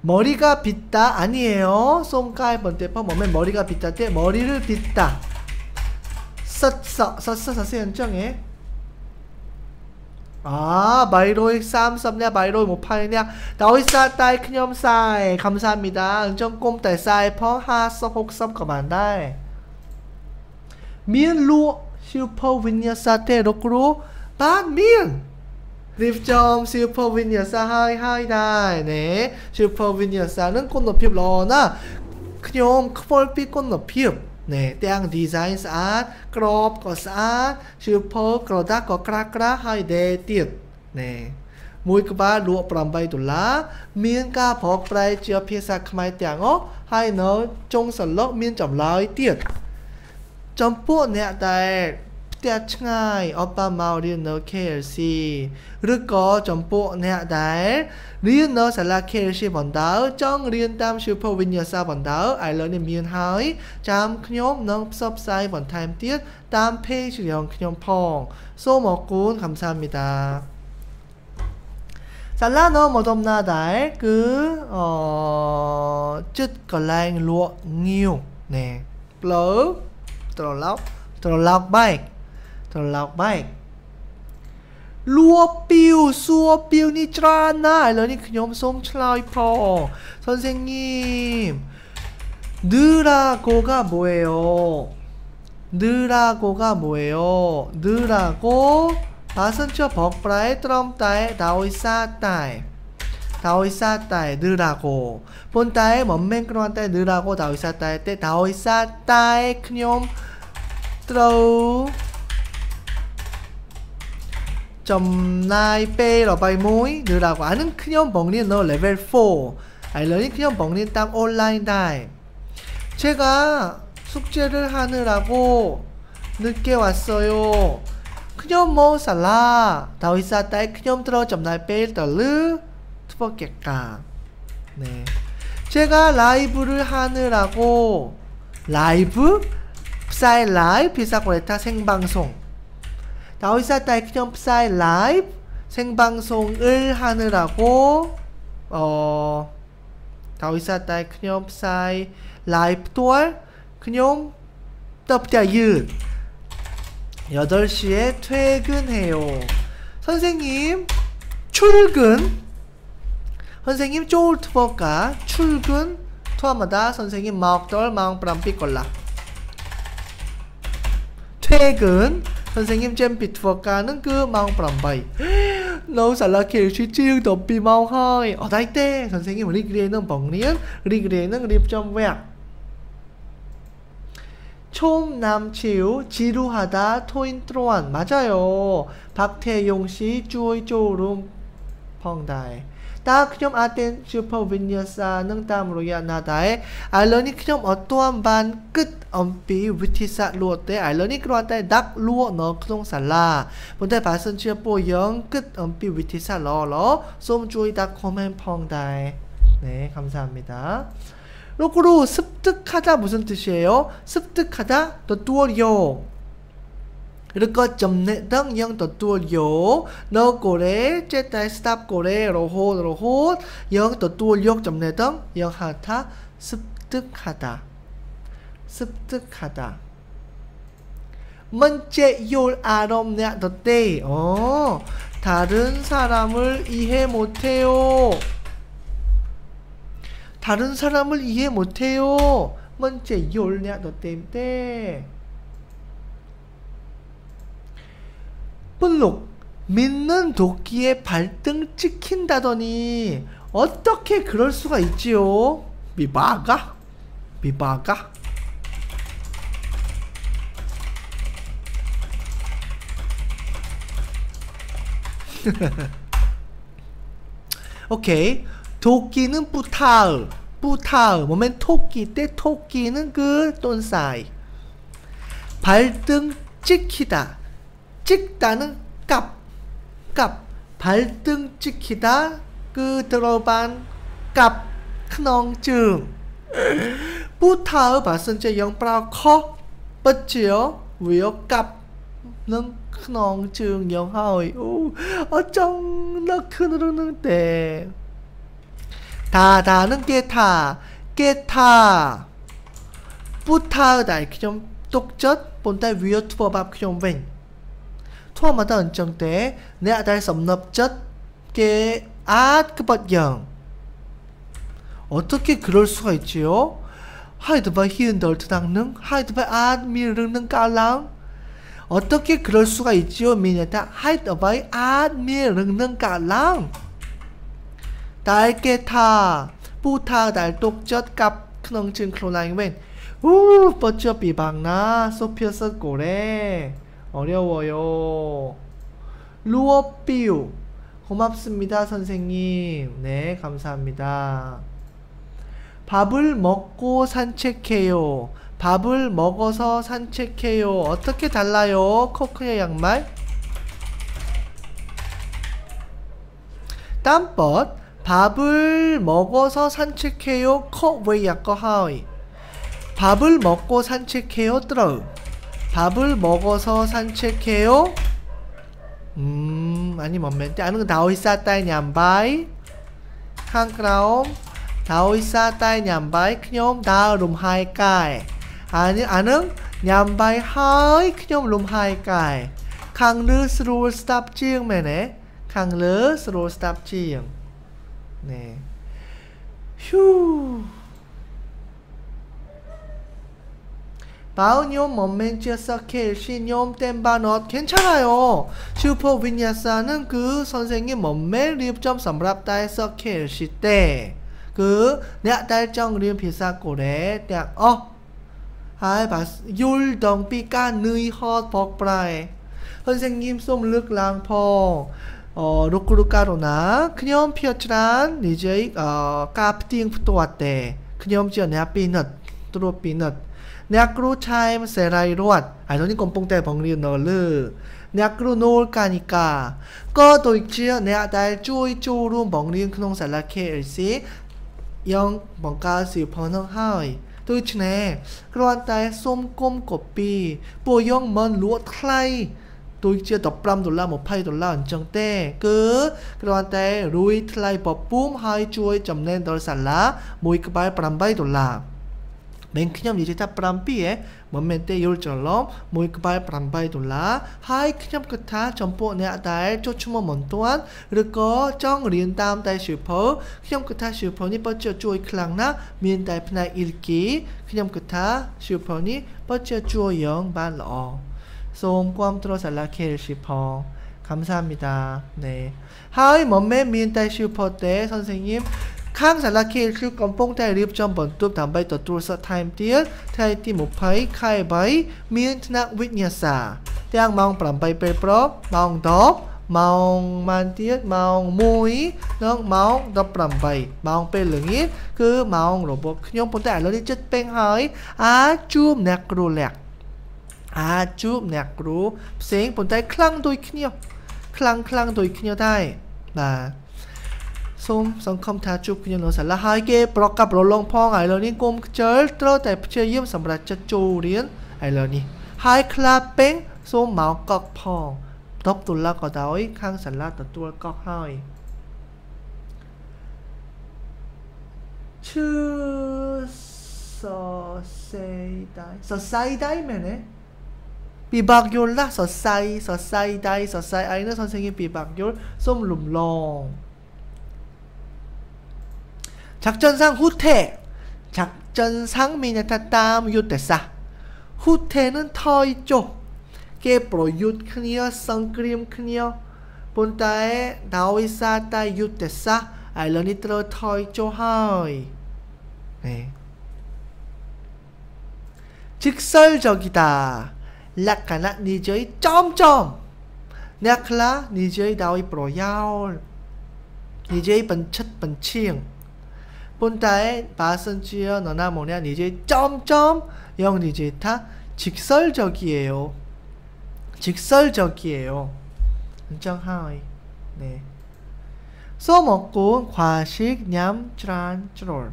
머리가 빗다 아니에요. 쏨까이 번때퍼 뭐면 머리가 빗다 때 머리를 빗다. 썼어 썼어 썼어 연정에 아 마이로이 쌈 썸냐 마이로이 못 파느냐? 나오이 싸따이 큰염 싸이. 감사합니다. 은정 꼼따이 싸이 퍼 하서 혹섬 거만다이. 미엔 루 슈퍼 위니어 사테 로크로 반 미엔 រៀបចំសៀវភៅវិញ្ញាសាឲ្យឲ្យដែរណែសៀវភៅវិញ្ញាសានឹងគុណភាពល្អណាស់ខ្ញុំខ្វល់ពីគុណភាពណែទាំង design ស្អាតក្របក៏ស្អាតសៀវភៅក្រដាស់ក៏ក្រាស់ក្រាស់ឲ្យដែរទៀតណែមួយក្បាលលក់8ដុល្លារមានការប្រកប្រែជាភាសាខ្មែរទាំងអស់ហើយនៅចុងសន្លឹកមានចម្លើយទៀតចំពោះអ្នកដែល តែថ្ងៃអបមករៀននៅ KLC ឬក៏ចំពោះអ្នកដែលរៀននៅសាលា KLC បណ្ដៅចង់រៀនតាម Super Vinaya សាបណ្ដៅឥឡូវនេះមានហើយចាំខ្ញុំនឹងផ្សព្វផ្សាយបន្ថែមទៀតតាម page របស់ខ្ញុំផងសូមអរគុណខំសាមីតាសាឡាណូមកដំណាដែរគឺអចិត្តកលែងលក់ងាវណែផ្លូវត្រឡប់ត្រឡប់បែក terlalu baik. 루어빌, 수어빌니 쩌나 이러니 그녀 송철라이퍼 선생님 느라고가 뭐예요? 느라고가 뭐예요? 느라고 바선처 벅브라의 트럼따에 다오이사따에 다오이사따에 느라고 본따에 먼맨 크로한따에 느라고 다오이사따에 때 다오이사따에 크뇽 트로우 점나이 빼러 바이 모이 느라고 아는 그냥 먹는 너 레벨 4 알러니 그냥 먹는 땀 온라인 다이. 제가 숙제를 하느라고 늦게 왔어요. 그냥 뭐 살라. 다위사 따이 그냥 들어 점나이 빼일 떨르. 투버겠까. 네. 제가 라이브를 하느라고 라이브? 사이 라이브 비사고레타 생방송 딸 그냥사이 라이브 생방송을 하느라고 어딸 그냥사이 라이브 또한 그냥 떡자윷 8시에 퇴근해요. 선생님 출근. 선생님 쫄트버가 출근 토하마다 선생님 마옥돌 마옥 브람피 꼴라. 퇴근 선생님 잼비 투어가는 그 마음 브람바이. 너무 살라케 쉬치응 덮비 마음 하이 ở đây tê 선생님 리그레는 벙리은 리그레는 립점 외악 총 남치우 지루하다 토인 트로안. 맞아요. 박태용 씨 쭈이 쪼름 펑다이 딱 그냥 아텐 슈퍼 비니어사 능담으로 야 나다에 알러니 그냥 어떠한 반 끝 엄비 위티사 루어때 알러니 그런데 닥 루어 너 그동 살라. 근데 발선 치어 보 영 끝 엄비 위티사 러러 쏨 주의 닥 코멘 펑다에. 네 감사합니다. 로그로 습득하다 무슨 뜻이에요? 습득하다 더뚜 어리요 그리고 점내등 영도 뚜어요 너 고래 제타이 스탑 고래 로호 로호 영도 뚜어요 점내등 영하타 습득하다 습득하다. 먼째 요 아롬냐 더때. 어 다른 사람을 이해 못해요. 다른 사람을 이해 못해요. 먼째 요냐 더때 볼록 믿는 도끼에 발등 찍힌다더니 어떻게 그럴 수가 있지요? 미바가? 미바가? 오케이 도끼는 뿌타으 뿌타으 뭐면 토끼 때 토끼는 그 똔사이 발등 찍히다 찍다는 깝, 깝, 발등 찍히다, 그 들어반 깝, 큰엉증. 부타의 발선제 영프라 커, bất 지요, 위요 깝, 는 큰엉증 영하의, 오, 어쩜 너 큰으로는 때. 다다는 깨타 깨타. 뿌타 달 그냥 똑chất 본따 위어 투버 밥 그냥 웬 투어마다 ẩn 때 내가 달 섭납 chất 앗 그것 영 어떻게 그럴 수가 있지요? 하이드바 히은덜트 당능 하이드바 앗 미르는 까랑. 어떻게 그럴 수가 있지요? 미네타 하이드바 앗 미르는 까랑. 달게 타 뿌타 달 똑젓 값 크능 증 클로나잉 웬우 뻗쳐 비방나 소피어스 고래 어려워요. 루어삐우 고맙습니다 선생님. 네 감사합니다. 밥을 먹고 산책해요. 밥을 먹어서 산책해요. 어떻게 달라요 코크의 양말? 땀벗. 밥을 먹어서 산책해요 컵왜 약거 하이. 밥을 먹고 산책해요 들어 밥을 먹어서 산책해요? 음 아니 뭔mente 아는 다오이 싸따이 냠바이. 한그라움 다오이 싸따이 냠바이 그냥 다 룸 하이 까이. 아니 아는? 냠바이 하이 그냥 룸하이 까이. 강르 스로울 스탑 지응 매네. 강르 스로울 스탑 지응. 네. 휴 먼멘치아 사케 시뇽 템바넛 괜찮아요. 슈퍼 비냐사는 그 선생님 먼멘 리흡점 삼랍다에 사케 시때 그 내가 달정 리흡 비사 고래 대학 어? pi ca nui hot bok prai 선생님 쏨 륵랑 포 어, 로크루카로나 그녀 피어치란 니제이 어, 까프팅 푸또 왔대 그녀 지어 내가 피넛 뚜로 피넛 내학교로 차임 세라이로앗 아니 건뽕대 벙리 너르 내학교로 놓을 까니까 꺼도 있지요 내아달 쪼이 쪼로 벙리 크농 살라케 일시 영 뭔가스 번호 하이 ដូច្នេះគ្រាន់តែសុំគុំកូពីពួកយងមិនលក់ថ្លៃទូជា15ដុល្លារ20ដុល្លារអញ្ចឹងទេ គឺគ្រាន់តែរួយថ្លៃពពុំហើយជួយចំណេញដល់សាឡាមួយក្បាល8ដុល្លារ 맨크념 리지타 브람비에 먼멘때 요절럼 모이크발 브람바이돌라 하이 크념 끝타 점포 내 아달 쪼추모 먼또한 르꺼 정 리은 다음 달 슈퍼 크념 끝타 슈퍼니 뻗쳐 주오이 클랑나 미은 달프나 읽기 크념 끝타 슈퍼니 뻗쳐 주오 영발어 쏨꽝 들어 살라 케일 슈퍼 감사합니다 네 하이 먼멘 미은 달 슈퍼 때 선생님 ខាងសាលាខេគឺកំពុងតែរៀបចំបន្ទប់ដើម្បីទទួលសិស្សថែមទៀតថ្ងៃទី20ខែ3មានថ្នាក់វិញ្ញាសាទាំងម៉ោង8ពេលព្រឹកម៉ោង10ម៉ោងម៉ានទៀតម៉ោង1និងម៉ោង18ម៉ោងពេលល្ងាចគឺម៉ោងរបស់ខ្ញុំប៉ុន្តែឥឡូវនេះចិត្តពេញហើយអាចជួបអ្នកគ្រូលក្ខអាចជួបអ្នកគ្រូផ្សេងប៉ុន្តែខ្លាំងដូចគ្នាខ្លាំងខ្លាំងដូចគ្នាដែរបាទ សូមសង្ឃឹមថាជួបគ្នានៅសាលាហើយគេប្រកបរលងផងឥឡូវនេះគុំខ្ជិលត្រូវតែព្យាយាមសម្រាប់ចិត្តចូលរៀនឥឡូវនេះហើយខ្លាពេងសូមមកកក់ផង10ដុល្លារក៏ដោយខាងសាលាទទួលកក់ហើយឈឺសសេដៃសសៃដៃមែនទេពីបាក់យល់ណាសសៃសសៃដៃសសៃអីនោះសនសេងពីបាក់យល់សូមលំលង 작전상 후퇴. 작전상 미네타 땀 유대사. 후퇴는 터 있죠. 깨프로 윷 크니어 선크림 크니어. 본따에 나오이사 따 유대사. 알러니 들어 터 있죠. 하이. 네. 직설적이다. 락가나 니저이 점점. 냐클라 니저이 나오이 프로야올. 니저이 번첫 번칭 본타에 바슨치어 너나 뭐냐 니지 점점 영 니지타 직설적이에요. 직설적이에요. 정하이. 네. 소먹고 과식 냠 찌란 찌롤.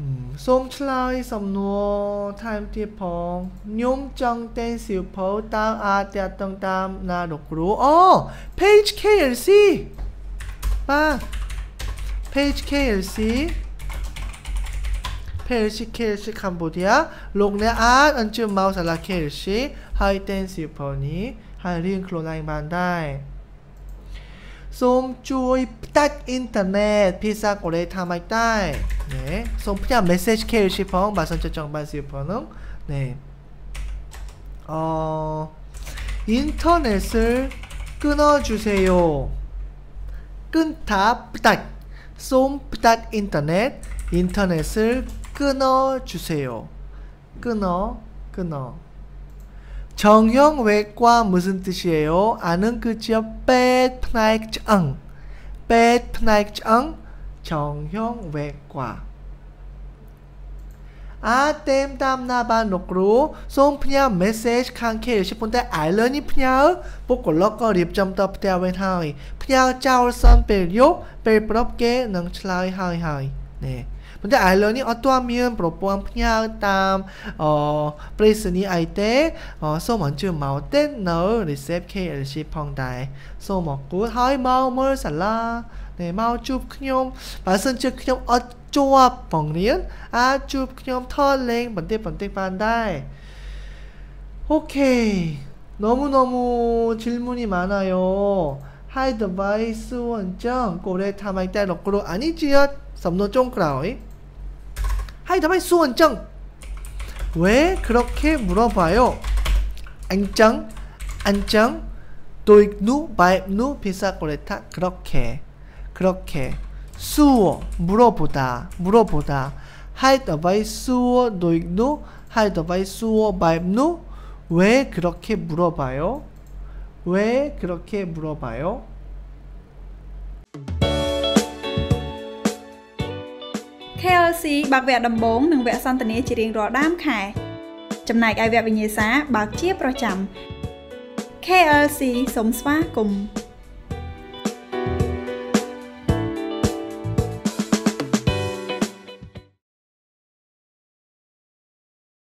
음, 칠라이 썸누어 타임 티펑 뇽정 댄스유퍼 땅, 아, 떼땅 아, 땀, 나, 녹루. 어! 페이지 KLC! 빵! 페이지 KLC PLC, KLC, 캄보디아, 록네아, 언즈 마우스 알라 KLC, 하이 댄스 유퍼니, 하이 리은 클로나이 만다이. 솜쭈이 딱 인터넷 피사 고래 타마이 따이. 네. 솜푸냐 메시지 KLC 펑, 마선처 정반스 유퍼는. 네. 어, 인터넷을 끊어주세요. 끊다, 부탁. 쏨 부탁 인터넷. 인터넷을 끊어주세요. 끊어, 끊어. 정형외과 무슨 뜻이에요? 아는 그지요? 빼프나익정. 빼프나익정. 정형외과. អាចទេមតាមណាបានលោកគ្រូសូមផ្ញើ message ខាង KLC ប៉ុន្តែឥឡូវនេះផ្ញើពុកកលកក៏រៀបចំទៅផ្ទះវិញហើយផ្ញើចោលសិនពេលយប់ 근데 알런이 어떠한 미음 브로뽀한 푸냐땀 어 프레이스니 아이때 어 소먼주 마우텐 너 리셉 KLC 펑다이 소먹고 하이 마우멀 살라 네 마우주 크뇽 말씀주 크뇽 어쪼아 벙리은 아주 크뇽 털랭 번뜩 번뜩 반다이 오케이 너무너무 질문이 많아요. 하이드바이스 원정 고래 타마이 때 럭으로 아니지요 섬노 쫑크라오이. 하이드바이스 원정 왜 그렇게 물어봐요? 안정 안정 도익누 바입누 비싸 고래타 그렇게 그렇게 수어 물어보다 물어보다 하이더바이 수어 노익누 하이더바이 수어 바입누 왜 그렇게 물어봐요? 왜 그렇게 물어봐요? KLC បើកវគ្គដំបូងនិងវគ្គសន្ទនាជារៀងរាល់ដើមខែចំណែកឯវគ្គវិញ្ញាសាបើកជាប្រចាំ KLC សូមស្វាគមន៍